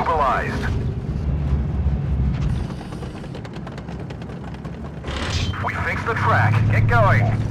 mobilized. We fixed the track. Get going.